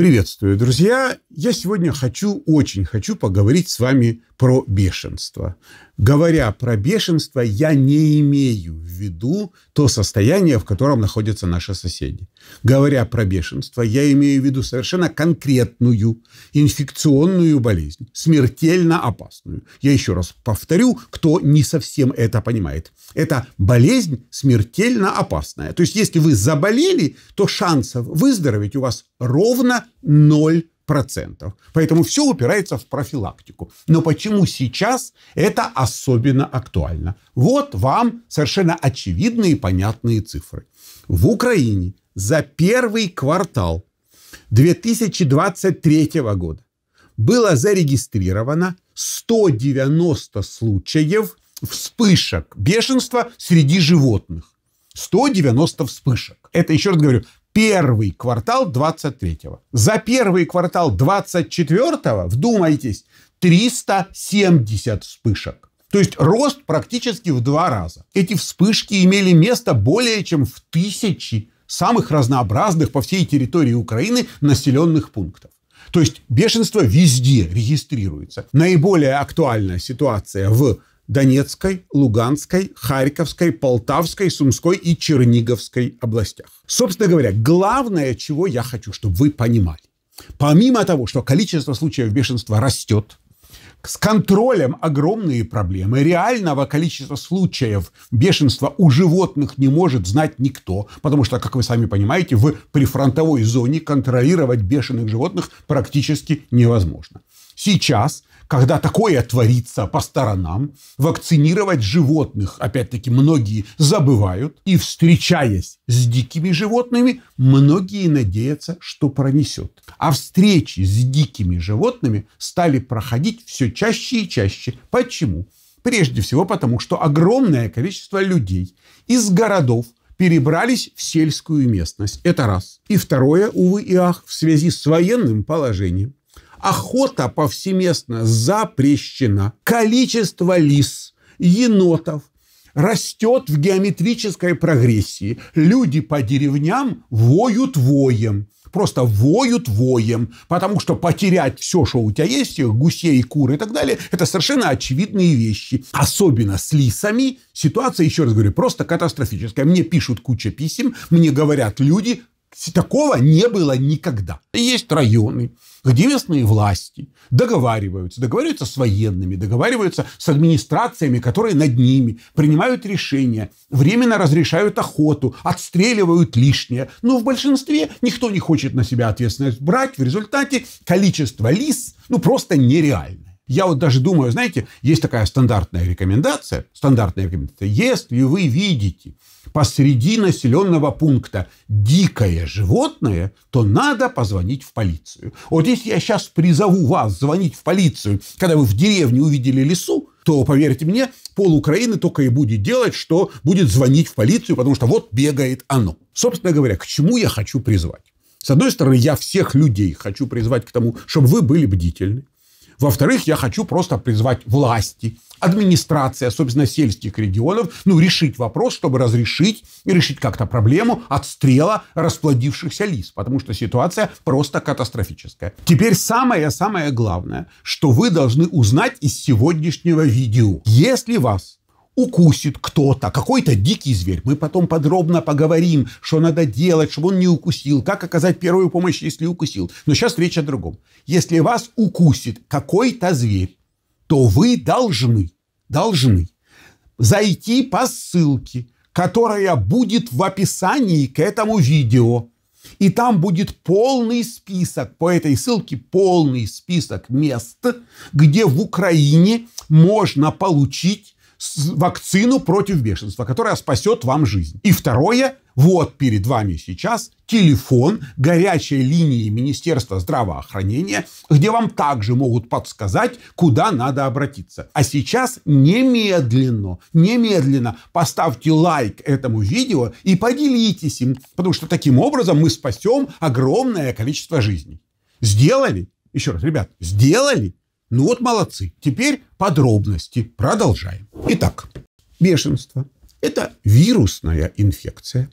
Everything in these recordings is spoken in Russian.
Приветствую, друзья! Я сегодня хочу, очень хочу поговорить с вами про бешенство. Говоря про бешенство, я не имею в виду то состояние, в котором находятся наши соседи. Говоря про бешенство, я имею в виду совершенно конкретную инфекционную болезнь, смертельно опасную. Я еще раз повторю, кто не совсем это понимает. Это болезнь смертельно опасная. То есть, если вы заболели, то шансов выздороветь у вас ровно ноль процентов. Поэтому все упирается в профилактику. Но почему сейчас это особенно актуально? Вот вам совершенно очевидные и понятные цифры. В Украине за первый квартал 2023 года было зарегистрировано 190 случаев вспышек бешенства среди животных. 190 вспышек. Это, еще раз говорю, первый квартал 23-го. За первый квартал 24-го, вдумайтесь, 370 вспышек. То есть рост практически в два раза. Эти вспышки имели место более чем в тысячи самых разнообразных по всей территории Украины населенных пунктов. То есть бешенство везде регистрируется. Наиболее актуальная ситуация в Донецкой, Луганской, Харьковской, Полтавской, Сумской и Черниговской областях. Собственно говоря, главное, чего я хочу, чтобы вы понимали. Помимо того, что количество случаев бешенства растет, с контролем огромные проблемы. Реального количества случаев бешенства у животных не может знать никто, потому что, как вы сами понимаете, в прифронтовой зоне контролировать бешеных животных практически невозможно. Сейчас когда такое творится по сторонам, вакцинировать животных, опять-таки, многие забывают, и встречаясь с дикими животными, многие надеются, что пронесет. А встречи с дикими животными стали проходить все чаще и чаще. Почему? Прежде всего потому, что огромное количество людей из городов перебрались в сельскую местность. Это раз. И второе, увы и ах, в связи с военным положением Охота повсеместно запрещена. Количество лис, енотов растет в геометрической прогрессии. Люди по деревням воют воем просто воют воем, потому что потерять все, что у тебя есть, гусей, куры и так далее, это совершенно очевидные вещи. Особенно с лисами ситуация, еще раз говорю, просто катастрофическая. Мне пишут куча писем, мне говорят люди, Такого не было никогда. Есть районы, где местные власти договариваются, договариваются с военными, договариваются с администрациями, которые над ними, принимают решения, временно разрешают охоту, отстреливают лишнее. Но в большинстве никто не хочет на себя ответственность брать. В результате количество лис ну, просто нереальное. Я вот даже думаю, знаете, есть такая стандартная рекомендация, стандартная рекомендация, если вы видите посреди населенного пункта дикое животное, то надо позвонить в полицию. Вот если я сейчас призову вас звонить в полицию, когда вы в деревне увидели лесу, то, поверьте мне, пол Украины только и будет делать, что будет звонить в полицию, потому что вот бегает оно. Собственно говоря, к чему я хочу призвать? С одной стороны, я всех людей хочу призвать к тому, чтобы вы были бдительны. Во-вторых, я хочу просто призвать власти, администрации, особенно сельских регионов, ну, решить вопрос, чтобы разрешить и решить как-то проблему отстрела расплодившихся лис, потому что ситуация просто катастрофическая. Теперь самое-самое главное, что вы должны узнать из сегодняшнего видео. Если вас укусит кто-то, какой-то дикий зверь. Мы потом подробно поговорим, что надо делать, чтобы он не укусил, как оказать первую помощь, если укусил. Но сейчас речь о другом. Если вас укусит какой-то зверь, то вы должны, должны зайти по ссылке, которая будет в описании к этому видео. И там будет полный список, по этой ссылке полный список мест, где в Украине можно получить вакцину против бешенства, которая спасет вам жизнь. И второе, вот перед вами сейчас телефон горячей линии Министерства здравоохранения, где вам также могут подсказать, куда надо обратиться. А сейчас немедленно, немедленно поставьте лайк этому видео и поделитесь им, потому что таким образом мы спасем огромное количество жизней. Сделали? Еще раз, ребят, сделали? Ну вот молодцы. Теперь подробности. Продолжаем. Итак, бешенство – это вирусная инфекция.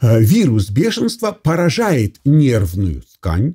Э, вирус бешенства поражает нервную ткань,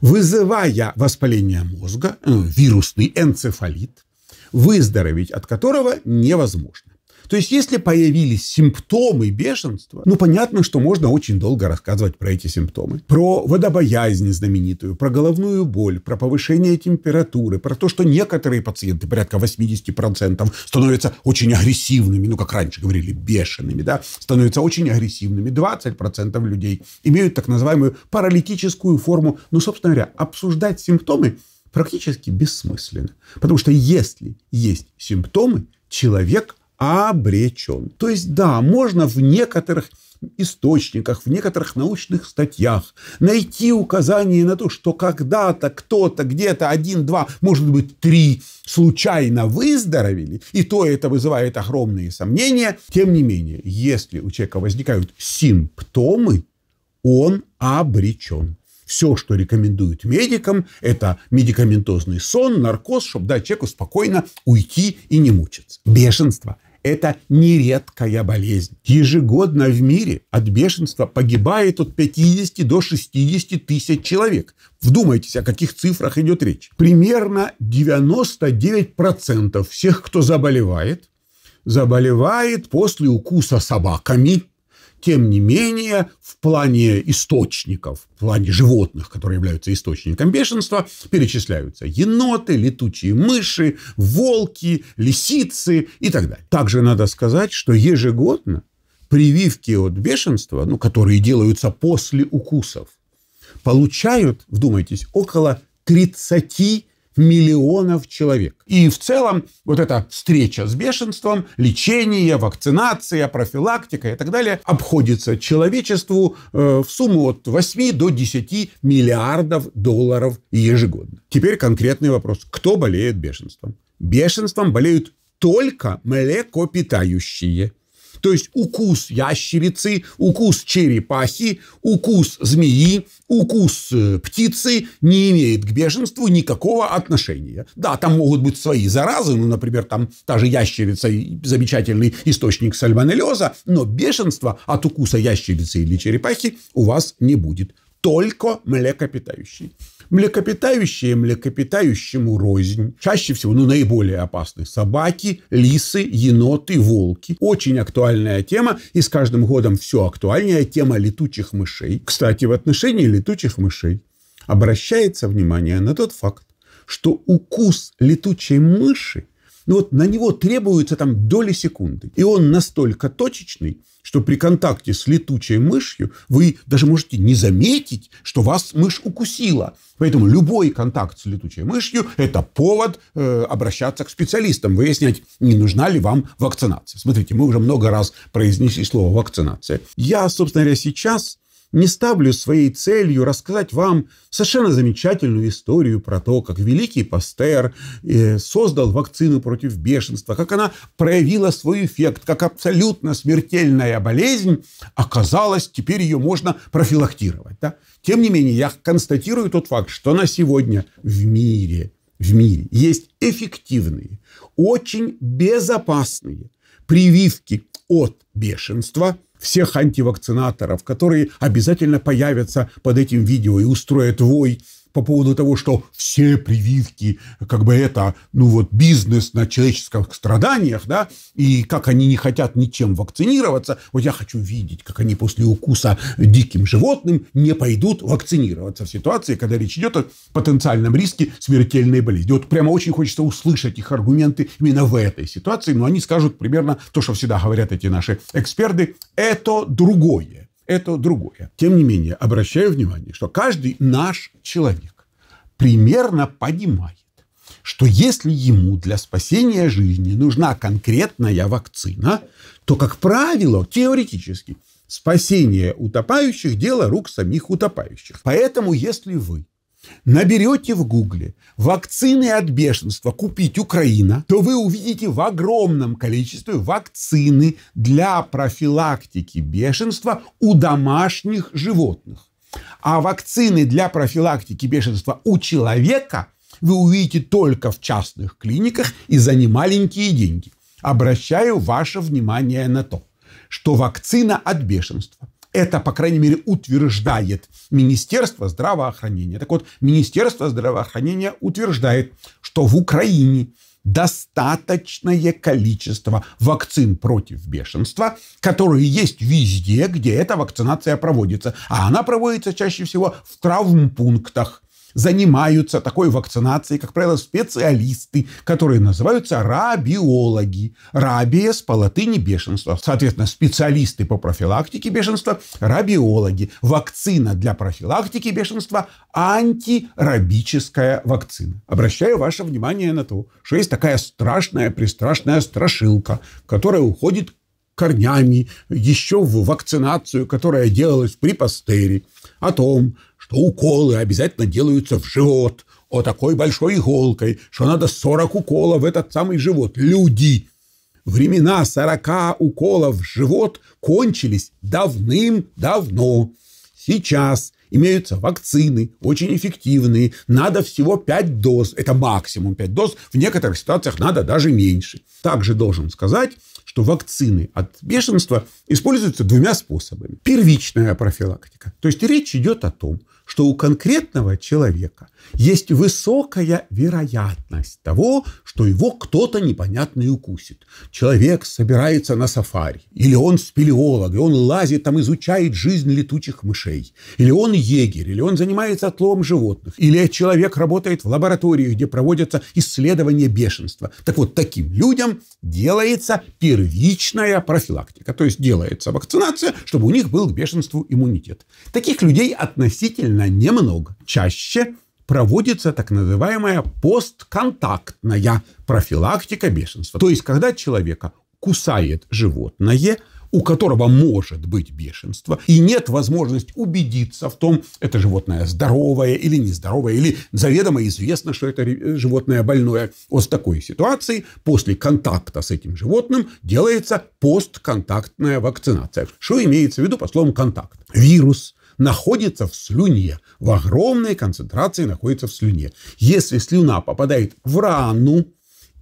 вызывая воспаление мозга, э, вирусный энцефалит, выздороветь от которого невозможно. То есть, если появились симптомы бешенства, ну, понятно, что можно очень долго рассказывать про эти симптомы. Про водобоязнь знаменитую, про головную боль, про повышение температуры, про то, что некоторые пациенты, порядка 80%, становятся очень агрессивными, ну, как раньше говорили, бешеными, да, становятся очень агрессивными. 20% людей имеют так называемую паралитическую форму. Ну, собственно говоря, обсуждать симптомы практически бессмысленно. Потому что если есть симптомы, человек обречен. То есть, да, можно в некоторых источниках, в некоторых научных статьях найти указание на то, что когда-то кто-то где-то один-два, может быть, три случайно выздоровели, и то это вызывает огромные сомнения. Тем не менее, если у человека возникают симптомы, он обречен. Все, что рекомендуют медикам, это медикаментозный сон, наркоз, чтобы дать человеку спокойно уйти и не мучиться. Бешенство это нередкая болезнь. Ежегодно в мире от бешенства погибает от 50 до 60 тысяч человек. Вдумайтесь, о каких цифрах идет речь. Примерно 99% всех, кто заболевает, заболевает после укуса собаками – тем не менее, в плане источников, в плане животных, которые являются источником бешенства, перечисляются еноты, летучие мыши, волки, лисицы и так далее. Также надо сказать, что ежегодно прививки от бешенства, ну, которые делаются после укусов, получают, вдумайтесь, около 30 миллионов человек. И в целом вот эта встреча с бешенством, лечение, вакцинация, профилактика и так далее обходится человечеству э, в сумму от 8 до 10 миллиардов долларов ежегодно. Теперь конкретный вопрос. Кто болеет бешенством? Бешенством болеют только млекопитающие – то есть укус ящерицы, укус черепахи, укус змеи, укус э, птицы не имеет к бешенству никакого отношения. Да, там могут быть свои заразы, ну, например, там та же ящерица – замечательный источник сальмонеллеза, но бешенства от укуса ящерицы или черепахи у вас не будет. Только млекопитающие. Млекопитающие млекопитающему рознь. Чаще всего, ну, наиболее опасны собаки, лисы, еноты, волки. Очень актуальная тема, и с каждым годом все актуальнее тема летучих мышей. Кстати, в отношении летучих мышей обращается внимание на тот факт, что укус летучей мыши ну вот на него требуется там доли секунды. И он настолько точечный, что при контакте с летучей мышью вы даже можете не заметить, что вас мышь укусила. Поэтому любой контакт с летучей мышью – это повод э, обращаться к специалистам, выяснять, не нужна ли вам вакцинация. Смотрите, мы уже много раз произнесли слово «вакцинация». Я, собственно говоря, сейчас не ставлю своей целью рассказать вам совершенно замечательную историю про то, как великий Пастер э, создал вакцину против бешенства, как она проявила свой эффект, как абсолютно смертельная болезнь оказалась, теперь ее можно профилактировать. Да? Тем не менее, я констатирую тот факт, что на сегодня в мире, в мире есть эффективные, очень безопасные прививки от бешенства – всех антивакцинаторов, которые обязательно появятся под этим видео и устроят вой по поводу того, что все прививки, как бы это, ну вот, бизнес на человеческих страданиях, да, и как они не хотят ничем вакцинироваться. Вот я хочу видеть, как они после укуса диким животным не пойдут вакцинироваться в ситуации, когда речь идет о потенциальном риске смертельной болезни. Вот прямо очень хочется услышать их аргументы именно в этой ситуации, но они скажут примерно то, что всегда говорят эти наши эксперты, это другое это другое. Тем не менее, обращаю внимание, что каждый наш человек примерно понимает, что если ему для спасения жизни нужна конкретная вакцина, то, как правило, теоретически, спасение утопающих – дело рук самих утопающих. Поэтому, если вы наберете в гугле «вакцины от бешенства купить Украина», то вы увидите в огромном количестве вакцины для профилактики бешенства у домашних животных. А вакцины для профилактики бешенства у человека вы увидите только в частных клиниках и за немаленькие деньги. Обращаю ваше внимание на то, что вакцина от бешенства – Это, по крайней мере, утверждает Министерство здравоохранения. Так вот, Министерство здравоохранения утверждает, что в Украине достаточное количество вакцин против бешенства, которые есть везде, где эта вакцинация проводится. А она проводится чаще всего в травмпунктах, занимаются такой вакцинацией, как правило, специалисты, которые называются рабиологи. Рабия с по латыни бешенство. Соответственно, специалисты по профилактике бешенства – рабиологи. Вакцина для профилактики бешенства – антирабическая вакцина. Обращаю ваше внимание на то, что есть такая страшная, пристрашная страшилка, которая уходит корнями еще в вакцинацию, которая делалась при Пастере, о том, что уколы обязательно делаются в живот, о такой большой иголкой, что надо 40 уколов в этот самый живот. Люди! Времена 40 уколов в живот кончились давным-давно. Сейчас имеются вакцины, очень эффективные. Надо всего 5 доз. Это максимум 5 доз. В некоторых ситуациях надо даже меньше. Также должен сказать, что вакцины от бешенства используются двумя способами. Первичная профилактика. То есть речь идет о том, что у конкретного человека есть высокая вероятность того, что его кто-то непонятный укусит. Человек собирается на сафари, или он спелеолог, и он лазит там, изучает жизнь летучих мышей, или он егерь, или он занимается отловом животных, или человек работает в лаборатории, где проводятся исследования бешенства. Так вот, таким людям делается первичная профилактика, то есть делается вакцинация, чтобы у них был к бешенству иммунитет. Таких людей относительно довольно немного. Чаще проводится так называемая постконтактная профилактика бешенства. То есть, когда человека кусает животное, у которого может быть бешенство, и нет возможности убедиться в том, это животное здоровое или нездоровое, или заведомо известно, что это животное больное. Вот с такой ситуацией после контакта с этим животным делается постконтактная вакцинация. Что имеется в виду по словам контакт? Вирус находится в слюне, в огромной концентрации находится в слюне. Если слюна попадает в рану,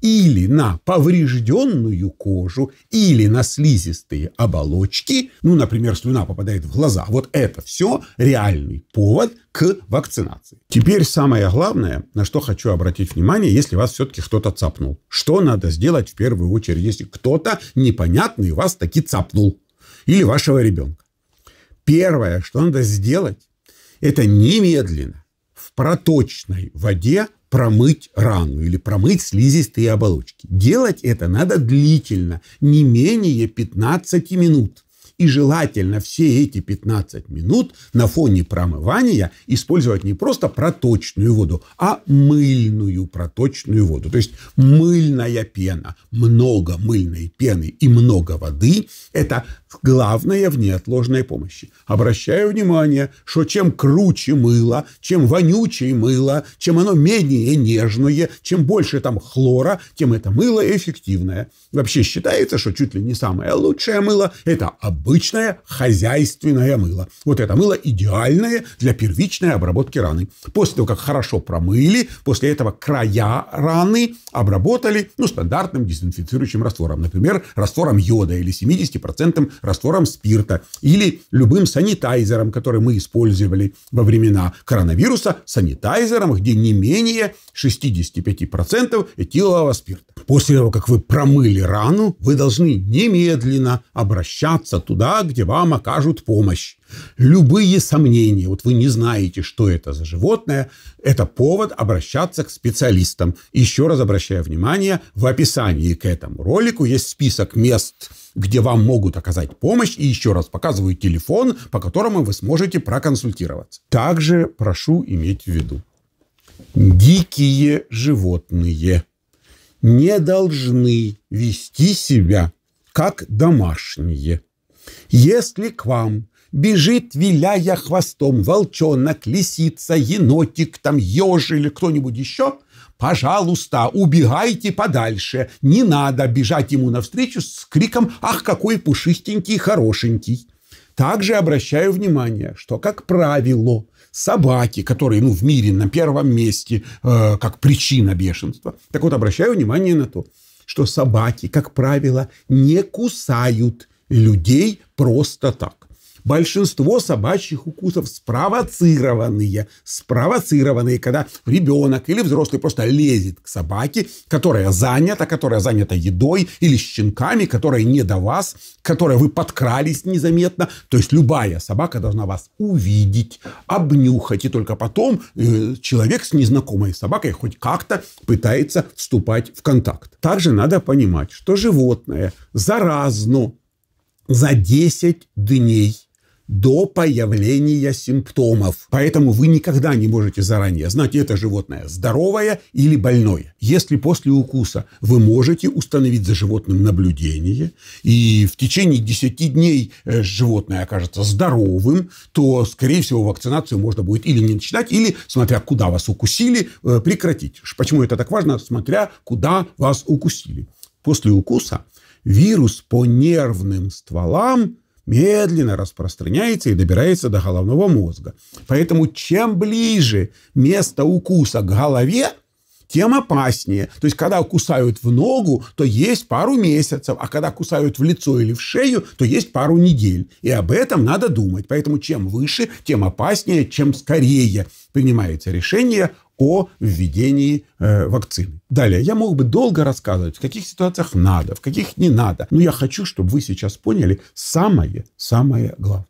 или на поврежденную кожу, или на слизистые оболочки, ну, например, слюна попадает в глаза, вот это все реальный повод к вакцинации. Теперь самое главное, на что хочу обратить внимание, если вас все-таки кто-то цапнул. Что надо сделать в первую очередь, если кто-то непонятный вас таки цапнул? Или вашего ребенка? Первое, что надо сделать, это немедленно в проточной воде промыть рану или промыть слизистые оболочки. Делать это надо длительно, не менее 15 минут. И желательно все эти 15 минут на фоне промывания использовать не просто проточную воду, а мыльную проточную воду. То есть мыльная пена, много мыльной пены и много воды – это главное в неотложной помощи. Обращаю внимание, что чем круче мыло, чем вонючее мыло, чем оно менее нежное, чем больше там хлора, тем это мыло эффективное. Вообще считается, что чуть ли не самое лучшее мыло – это обычное хозяйственное мыло. Вот это мыло идеальное для первичной обработки раны. После того, как хорошо промыли, после этого края раны обработали ну, стандартным дезинфицирующим раствором. Например, раствором йода или 70% раствором спирта или любым санитайзером, который мы использовали во времена коронавируса, санитайзером, где не менее 65% этилового спирта. После того, как вы промыли рану, вы должны немедленно обращаться туда, где вам окажут помощь. Любые сомнения, вот вы не знаете, что это за животное, это повод обращаться к специалистам. Еще раз обращаю внимание, в описании к этому ролику есть список мест, где вам могут оказать помощь, и еще раз показываю телефон, по которому вы сможете проконсультироваться. Также прошу иметь в виду, дикие животные не должны вести себя как домашние. Если к вам бежит, виляя хвостом, волчонок, лисица, енотик, там еж или кто-нибудь еще, пожалуйста, убегайте подальше. Не надо бежать ему навстречу с криком «Ах, какой пушистенький, хорошенький!». Также обращаю внимание, что, как правило, собаки, которые ну, в мире на первом месте э, как причина бешенства, так вот обращаю внимание на то, что собаки, как правило, не кусают людей просто так. Большинство собачьих укусов спровоцированные. Спровоцированные, когда ребенок или взрослый просто лезет к собаке, которая занята, которая занята едой или щенками, которая не до вас, которой вы подкрались незаметно. То есть любая собака должна вас увидеть, обнюхать, и только потом э, человек с незнакомой собакой хоть как-то пытается вступать в контакт. Также надо понимать, что животное заразно за 10 дней до появления симптомов. Поэтому вы никогда не можете заранее знать, это животное здоровое или больное. Если после укуса вы можете установить за животным наблюдение, и в течение 10 дней э, животное окажется здоровым, то, скорее всего, вакцинацию можно будет или не начинать, или, смотря куда вас укусили, э, прекратить. Почему это так важно? Смотря куда вас укусили. После укуса вирус по нервным стволам медленно распространяется и добирается до головного мозга. Поэтому чем ближе место укуса к голове, тем опаснее. То есть, когда кусают в ногу, то есть пару месяцев, а когда кусают в лицо или в шею, то есть пару недель. И об этом надо думать. Поэтому чем выше, тем опаснее, чем скорее принимается решение о введении э, вакцины. Далее, я мог бы долго рассказывать, в каких ситуациях надо, в каких не надо. Но я хочу, чтобы вы сейчас поняли самое-самое главное.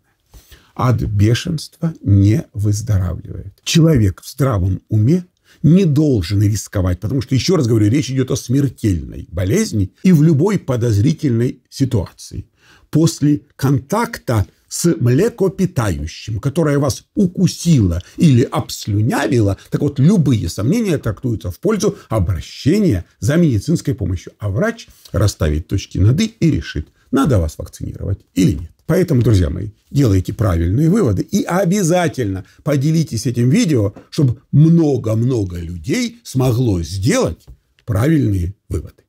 От бешенства не выздоравливает. Человек в здравом уме не должен рисковать, потому что, еще раз говорю, речь идет о смертельной болезни и в любой подозрительной ситуации. После контакта с млекопитающим, которое вас укусило или обслюнявило, так вот, любые сомнения трактуются в пользу обращения за медицинской помощью. А врач расставит точки над «и» и решит, надо вас вакцинировать или нет. Поэтому, друзья мои, делайте правильные выводы и обязательно поделитесь этим видео, чтобы много-много людей смогло сделать правильные выводы.